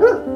Ooh.